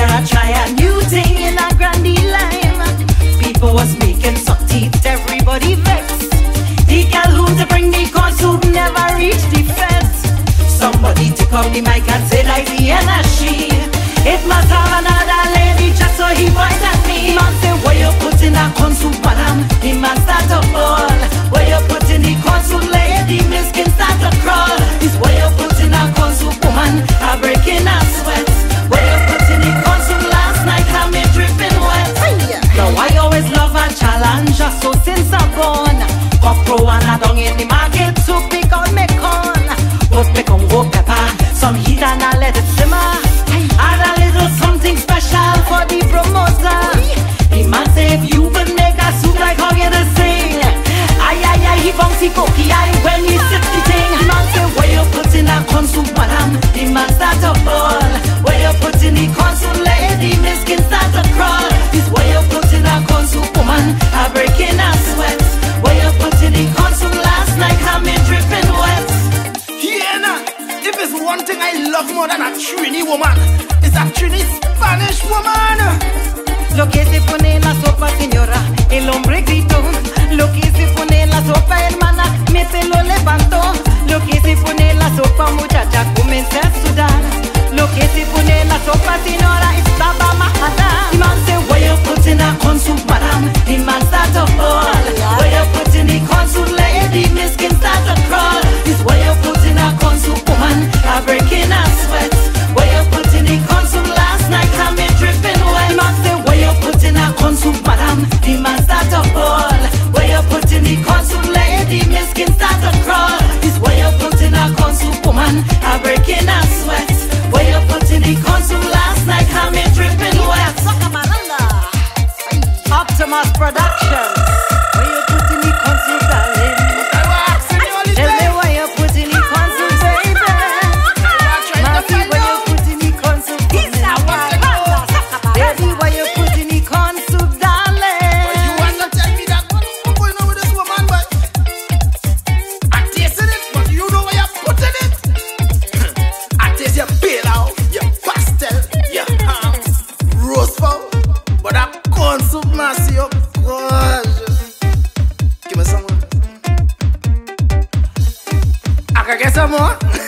I try a new thing in a grandy line. People was making soft teeth, everybody vexed. Who to bring the never reached the. Somebody the mic and. It must have another lady just so he me. Man say, you putting a start. be promoter. He might save you, but make us look like how you're the same. Ay, ay, ay, he bouncy cookie. more than a Trini woman. It's a Trini Spanish woman. Lo que se pone la sopa, señora. are breaking up. Quer que somos?